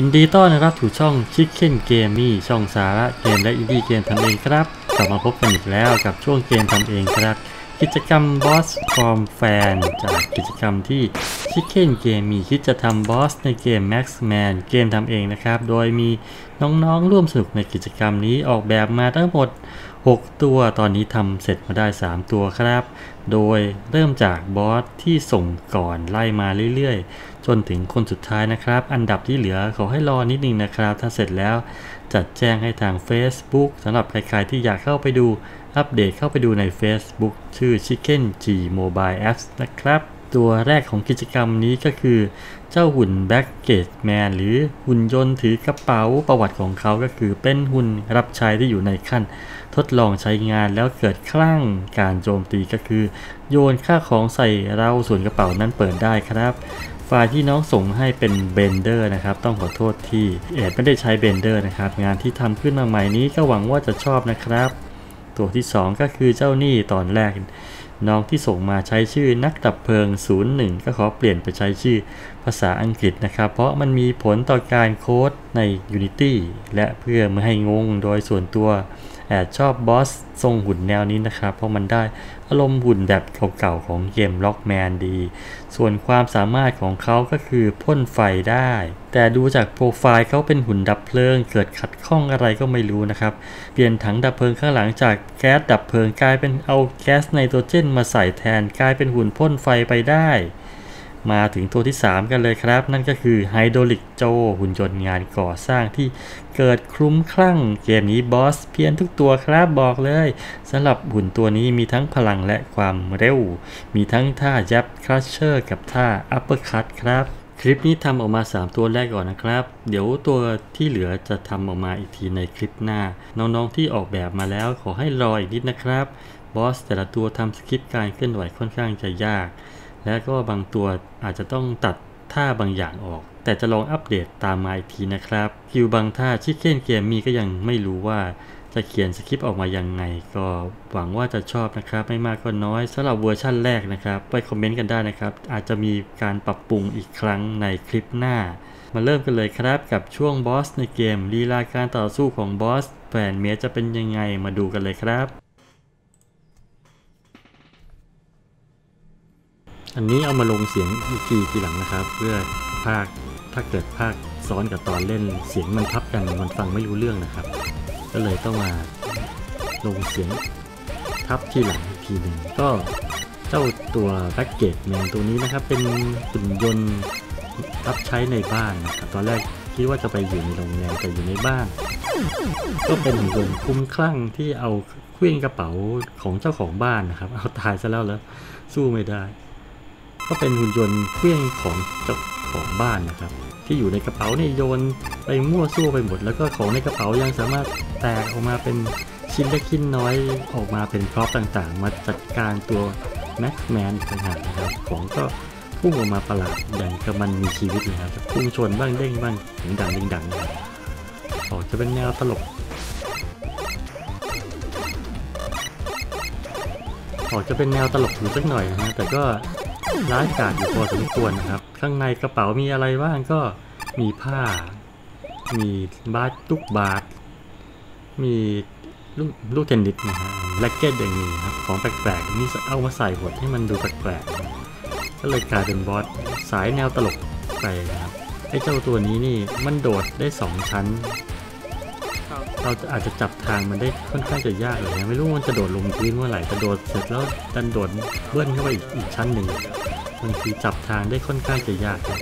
ยินดีต้อนรับสู่ช่อง Chicken Game มี่ช่องสาระเกมและอินดี้เกมทำเองครับ กลับมาพบกันอีกแล้วกับช่วงเกมทำเองครับ กิจกรรม Boss From Fan จากกิจกรรมที่ Chicken Game มีคิดจะทำบอสในเกม Max Man เกมทำเองนะครับ โดยมีน้องๆร่วมสนุกในกิจกรรมนี้ออกแบบมาทั้งหมด 6 ตัวตอนนี้ทำเสร็จมาได้ 3 ตัวครับ โดยเริ่มจากบอสที่ส่งก่อนไล่มาเรื่อยๆ จนถึงคนสุดท้ายนะครับ อันดับที่เหลือขอให้รอนิดนึงนะครับ ถ้าเสร็จแล้วจัดแจ้งให้ทาง Facebook สำหรับใครๆที่อยากเข้าไปดูอัปเดตเข้าไปดูใน Facebook ชื่อ Chicken G Mobile Apps นะครับตัวแรกของกิจกรรมนี้ก็คือ เจ้าหุ่น Baggage Man หรือหุ่นยนต์ถือกระเป๋าประวัติของเขาก็คือเป็นหุ่นรับใช้ที่อยู่ในขั้น ทดลองใช้งานแล้วเกิดคลั่งการโจมตีก็คือ โยนค่าของใส่เราส่วนกระเป๋านั้นเปิดได้ครับ ฝ่ายที่น้องส่งให้เป็นเบนเดอร์นะครับ ต้องขอโทษที่เอ็ดไม่ได้ใช้เบนเดอร์นะครับ งานที่ทำขึ้นมาใหม่นี้ก็หวังว่าจะชอบนะครับ ตัวที่ 2 ก็คือเจ้าหนี้ตอนแรก น้องที่ส่งมาใช้ชื่อนักดับเพลิง 01 ก็ขอเปลี่ยนไปใช้ชื่อภาษาอังกฤษนะครับ เพราะมันมีผลต่อการโค้ดใน Unity และเพื่อไม่ให้งงโดยส่วนตัว แอดชอบ boss ทรงหุ่นแนวนี้นะครับ เพราะมันได้อารมณ์หุ่นแบบเก่าๆของเกม Rockman ดี ส่วนความสามารถของเขาก็คือพ่นไฟได้ แต่ดูจากโปรไฟล์เขาเป็นหุ่นดับเพลิง เกิดขัดข้องอะไรก็ไม่รู้นะครับ เปลี่ยนถังดับเพลิงข้างหลังจากแก๊สดับเพลิงกลายเป็นเอาแก๊สไนโตรเจนมาใส่แทนกลายเป็นหุ่นพ่นไฟไปได้ มาถึงตัวที่ 3 กันเลยครับ นั่นก็คือ Hydraulic Joeหุ่นยนต์งานก่อสร้างที่เกิดคลุ้มคลั่ง เกมนี้ boss เพี้ยนทุกตัวครับบอกเลยสำหรับหุ่นตัวนี้มีทั้งพลังและความเร็ว มีทั้งท่ายับ crusher กับท่า uppercut ครับ คลิปนี้ทำออกมา 3 ตัวแรกก่อนนะครับ เดี๋ยวตัวที่เหลือจะทำออกมาอีกทีในคลิปหน้า น้องๆที่ออกแบบมาแล้วขอให้รออีกนิดนะครับ boss แต่ละตัวทำสคริปต์การเคลื่อนไหวค่อนข้างจะยาก และก็บางตัวอาจจะต้องตัดท่าบางอย่างออก แต่จะลองอัปเดตตามมาอีกทีนะครับคือบางท่า Chicken Gamie ก็ยังไม่รู้ว่าจะเขียนสคริปต์ออกมายังไง ก็หวังว่าจะชอบนะครับ ไม่มากก็น้อยสำหรับเวอร์ชั่นแรกนะครับไปคอมเมนต์กันได้นะครับ อาจจะมีการปรับปรุงอีกครั้งในคลิปหน้า มาเริ่มกันเลยครับกับช่วงบอสในเกมลีลาการต่อสู้ของบอส fan made จะเป็นยังไงมาดูกันเลยครับ อันนี้เอามาลงเสียงอีกทีทีหลังนะครับ เพื่อภาคถ้าเกิดภาคซ้อนกับตอนเล่นเสียงมันทับกันมันฟังไม่รู้เรื่องนะครับ ก็เลยต้องมาลงเสียงทับทีหลังอีกทีหนึ่งก็เจ้าตัวแบ็กเกตแมนตัวนี้นะครับ เป็นหุ่นยนต์รับใช้ในบ้านนะครับตอนแรกคิดว่าจะไปอยู่ในโรงแรมแต่อยู่ในบ้าน ก็เป็นหุ่นยนต์คุ้มคลั่งที่เอาเครื่องกระเป๋าของเจ้าของบ้านนะครับ เอาตายซะแล้วแล้วสู้ไม่ได้ ก็เป็นหุ่นยนต์เครื่องของเจ้าของบ้านนะครับ ที่อยู่ในกระเป๋าเนี่ยโยนไปมั่วซั่วไปหมด แล้วก็ของในกระเป๋ายังสามารถแตกออกมาเป็นชิ้นเล็กชิ้นน้อยออกมาเป็นพร็อพต่างๆ มาจัดการตัวแม็กแมนต่างหากนะครับของก็พุ่งออกมาประหลาดอย่างกับมันมีชีวิตเลยครับพุ่งชนบ้างเด้งบ้างเสียงดังเด้งดังออกจะเป็นแนวตลกออกจะเป็นแนวตลกอยู่สักหน่อยนะแต่ก็ ร้ายกาจอยู่พอสมควรนะครับ ข้างในกระเป๋ามีอะไรบ้างก็มีผ้า มีบาสลูกบาสมีลูกลูกเทนนิสนะฮะแล็กเก็ตอย่างนี้ครับของแปลกๆนี่เอามาใส่บทให้มันดูแปลกๆก็เลยกลายเป็นบอสสายแนวตลกไปนะครับไอ้เจ้าตัวนี้นี่มันโดดได้2ชั้น เราจะอาจจะจับทางมันได้ค่อนข้างจะยากเลยนะไม่รู้มันจะโดดลงพื้นเมื่อไหร่จะโดดเสร็จแล้วดันโดดเบิ้ลเข้าไปอีกอีกชั้นหนึ่ง บางทีจับทางได้ค่อนข้างจะยากครับ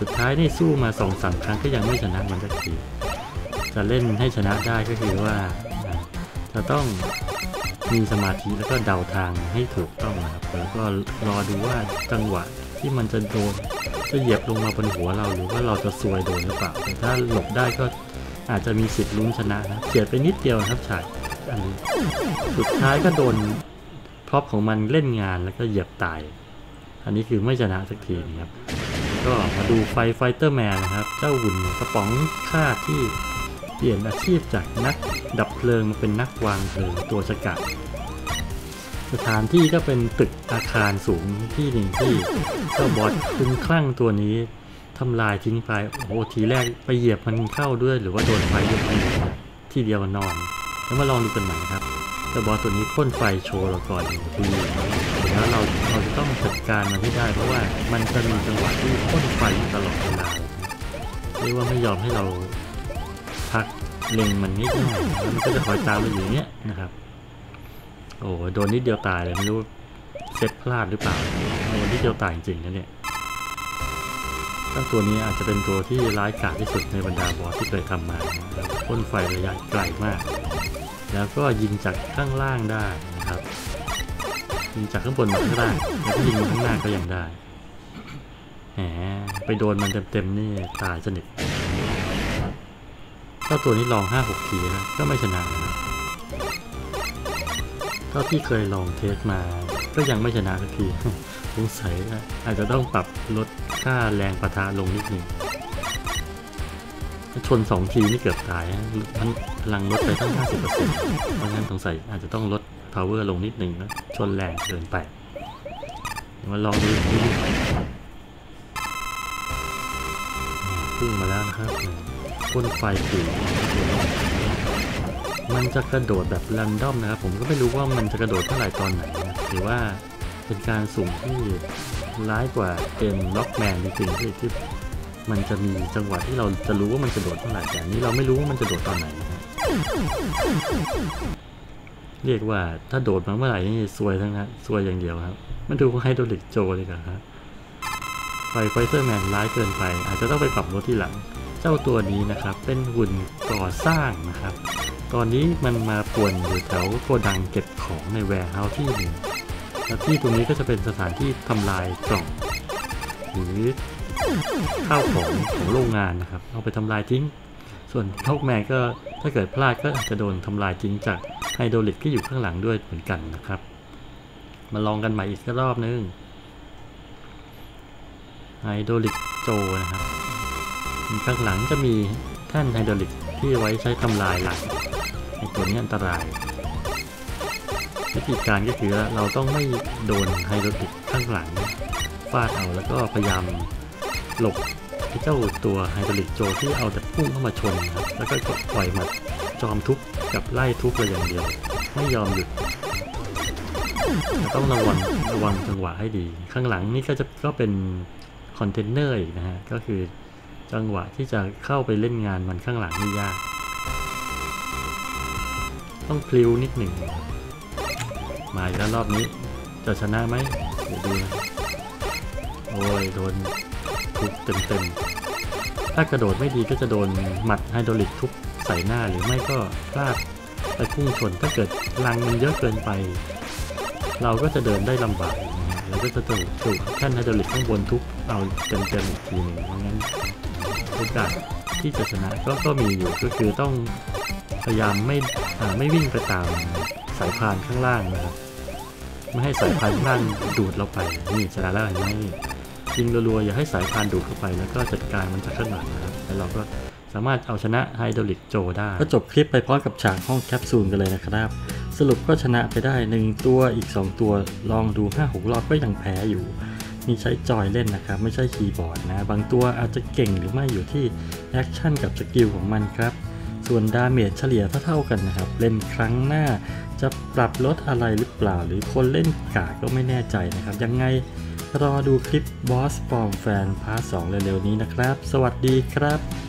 สุดท้ายนี่สู้มาสองสามครั้งก็ยังไม่ชนะมันสักที จะเล่นให้ชนะได้ก็คือว่า จะต้องมีสมาธิแล้วก็เดาทางให้ถูกต้องนะครับ แล้วก็รอดูว่าจังหวะที่มันจะโดนจะเหยียบลงมาบนหัวเราหรือว่าเราจะซวยโดนหรือเปล่า แต่ถ้าหลบได้ก็อาจจะมีสิทธิ์ลุ้นชนะนะเฉียดไปนิดเดียวครับฉากอันนี้ สุดท้ายก็โดน prop ของมันเล่นงานแล้วก็เหยียบตาย อันนี้คือไม่ชนะสักทีนะครับ ก็มาดู Fire Fighter Man นะครับ เจ้าหุ่นกระป๋องค่าที่เปลี่ยนอาชีพจากนักดับเพลิงมาเป็นนักวางเพลิงตัวฉกาจสถานที่ก็เป็นตึกอาคารสูงที่หนึ่งที่เจ้าบอสคุ้มคลั่งตัวนี้ทำลายทิ้งไปโอ้โหทีแรกไปเหยียบมันเข้าด้วย หรือว่าโดนไฟยกทีที่เดียวนอน แล้วมาลองดูกันใหม่ครับ แต่บอสตัวนี้พ่นไฟโชว์เราก่อนหนึ่งทีแล้วเราเราจะต้องจัดการมันให้ได้เพราะว่ามันจะมีจังหวะที่พ่นไฟตลอดเวลาเรียกว่าไม่ยอมให้เราพักเล็งมันนิดหน่อยมันก็จะคอยตามเราอยู่างเนี้ยนะครับ โอ้โหโดนนิดเดียวตายเลยไม่รู้เซตพลาดหรือเปล่าโดนนิดเดียวตายจริงๆนะเนี่ยเจ้าตัวนี้อาจจะเป็นตัวที่ร้ายกาจที่สุดในบรรดาบอสที่เคยทำมาพ่นไฟระยะไกลมาก แล้วก็ยิงจากข้างล่างได้นะครับ ยิงจากข้างบนมาข้างล่างแล้วก็ยิงมาข้างหน้าก็ยังได้แหมไปโดนมันเต็มๆนี่ตายสนิทเจ้าตัวนี้ลองห้าหกทีแล้วก็ไม่ชนะนะครับเท่าที่เคยลองเทสมาก็ยังไม่ชนะสักทีสงสัยว่าอาจจะต้องปรับลดค่าแรงประทะลงนิดนึง ชนสองทีนี่เกือบตายนะมันพลังลดไปตั้ง 50%เพราะงั้นสงสัยอาจจะต้องลด power ลงนิดหนึ่งนะชนแรงเกินไปมาลองดูอีกทีนึงพุ่งมาแล้วนะครับพ่นไฟขู่มันจะกระโดดแบบแรนดอมนะครับ ผมก็ไม่รู้ว่ามันจะกระโดดเท่าไหร่ตอนไหนนะหรือว่าเป็นการสุ่มที่ร้ายกว่าเกมล็อกแมนจริงๆที่ที่ มันจะมีจังหวะที่เราจะรู้ว่ามันจะโดดเท่าไหร่แต่อันนี้เราไม่รู้ว่ามันจะโดดตอนไหนนะเรียกว่าถ้าโดดมาเมื่อไหร่นี่ซวยทั้งนั้นซวยอย่างเดียวครับ มาดู Hydraulic Joe เลยกันครับ Fire Fighter Man ร้ายเกินไป อาจจะต้องไปปรับลดทีหลัง เจ้าตัวนี้นะครับ เป็นหุ่นก่อสร้างนะครับ ตอนนี้มันมาป่วนอยู่แถวโกดังเก็บของใน warehouse ที่หนึ่งและที่ตรงนี้ก็จะเป็นสถานที่ทำลายกล่องหรือ ข้าวของของโรงงานนะครับ เอาไปทำลายทิ้ง ส่วนพวกแมนก็ถ้าเกิดพลาดก็อาจจะโดนทำลายทิ้งจากไฮโดรลิกที่อยู่ข้างหลังด้วยเหมือนกันนะครับ มาลองกันใหม่อีกรอบนึงไฮโดรลิกโจนะครับข้างหลังจะมีแท่นไฮโดรลิกที่ไว้ใช้ทำลายหลังในตัวนี้อันตราย วิธีการก็คือเราต้องไม่โดนไฮโดรลิกข้างหลังฟาดเอาแล้วก็พยายาม หลบไอ้เจ้าตัว Hydraulic Joe ที่เอาแต่พุ่งเข้ามาชนนะครับ แล้วก็กดปล่อยหมัดจอมทุบกับไล่ทุบเลยอย่างเดียว ไม่ยอมหยุด ต้องระวังระวังจังหวะให้ดี ข้างหลังนี่ก็จะก็เป็นคอนเทนเนอร์อีกนะฮะ ก็คือจังหวะที่จะเข้าไปเล่นงานมันข้างหลังนี่ยาก ต้องพลิ้วนิดหนึ่ง มาอีกแล้วรอบนี้ จะชนะไหมเดี๋ยวดูนะ โอ้ยโดน ทุบเต็มๆ ถ้ากระโดดไม่ดีก็จะโดนหมัดไฮดรอลิกทุบใส่หน้าหรือไม่ก็พลาดไปพุ่งชนถ้าเกิดลังมันเยอะเกินไป เราก็จะเดินได้ลำบากนะฮะแล้วก็จะถูกถูกแท่นไฮดรอลิกข้างบนทุบเอาเต็มๆอีกทีหนึ่งเพราะงั้นโอกาสที่จะชนะก็ก็มีอยู่ก็คือต้องพยายามไม่ไม่วิ่งไปตามสายพานข้างล่างนะครับ ไม่ให้สายพานข้างล่างดูดเราไปนี่ชนะแล้วเห็นไหม ยิงรัวๆ อย่าให้สายพานดูดเข้าไปแล้วก็จัดการมันจากข้างหลังนะครับ แล้วเราก็สามารถเอาชนะไฮดรอลิกโจได้ ก็จบคลิปไปพร้อมกับฉากห้องแคปซูลกันเลยนะครับ สรุปก็ชนะไปได้ 1 ตัวอีก 2 ตัวลองดู 5-6 รอบก็ยังแพ้อยู่ มีใช้จอยเล่นนะครับ ไม่ใช่คีย์บอร์ดนะ บางตัวอาจจะเก่งหรือไม่อยู่ที่action กับ skill ของมันครับส่วน damage เฉลี่ยเท่าๆกันนะครับ เล่นครั้งหน้าจะปรับลดอะไรหรือเปล่า หรือคนเล่นกากก็ไม่แน่ใจนะครับ ยังไง รอดูคลิปบอส from fan part 2 เร็วๆนี้นะครับ สวัสดีครับ